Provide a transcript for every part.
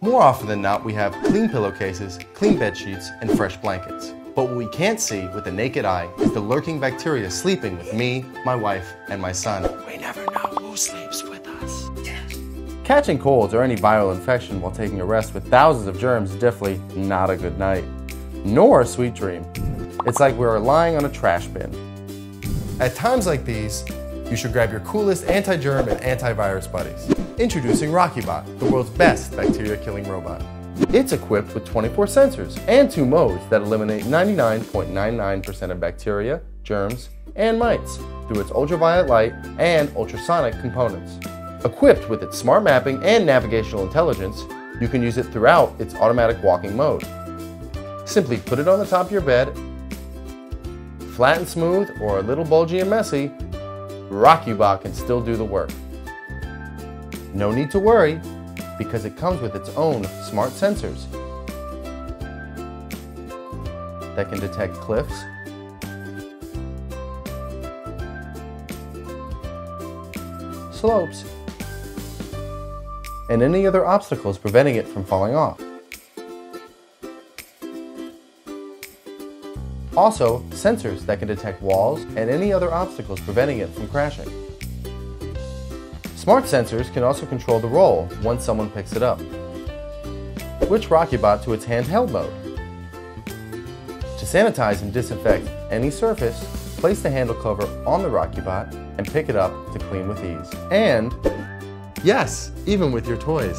More often than not, we have clean pillowcases, clean bed sheets, and fresh blankets. But what we can't see with the naked eye is the lurking bacteria sleeping with me, my wife, and my son. We never know who sleeps with us. Catching colds or any viral infection while taking a rest with thousands of germs is definitely not a good night, nor a sweet dream. It's like we're lying on a trash bin. At times like these, you should grab your coolest anti-germ and antivirus buddies. Introducing Rockubot, the world's best bacteria-killing robot. It's equipped with 24 sensors and two modes that eliminate 99.99% of bacteria, germs, and mites through its ultraviolet light and ultrasonic components. Equipped with its smart mapping and navigational intelligence, you can use it throughout its automatic walking mode. Simply put it on the top of your bed, flat and smooth or a little bulgy and messy, Rockubot can still do the work. No need to worry because it comes with its own smart sensors that can detect cliffs, slopes, and any other obstacles preventing it from falling off. Also, sensors that can detect walls and any other obstacles preventing it from crashing. Smart sensors can also control the roll once someone picks it up. Switch Rockubot to its handheld mode. To sanitize and disinfect any surface, place the handle cover on the Rockubot and pick it up to clean with ease. And, yes, even with your toys.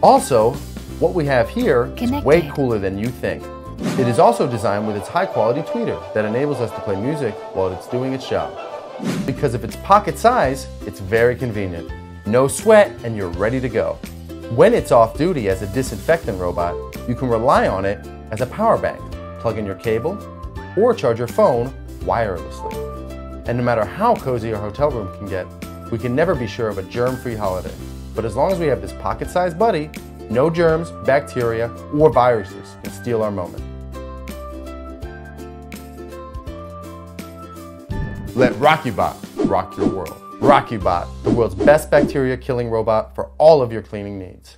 Also, what we have here is way cooler than you think. It is also designed with its high quality tweeter that enables us to play music while it's doing its job. Because of its pocket size, it's very convenient. No sweat and you're ready to go. When it's off duty as a disinfectant robot, you can rely on it as a power bank, plug in your cable, or charge your phone wirelessly. And no matter how cozy our hotel room can get, we can never be sure of a germ-free holiday. But as long as we have this pocket-sized buddy, no germs, bacteria, or viruses can steal our moment. Let Rockubot rock your world. Rockubot, the world's best bacteria killing robot for all of your cleaning needs.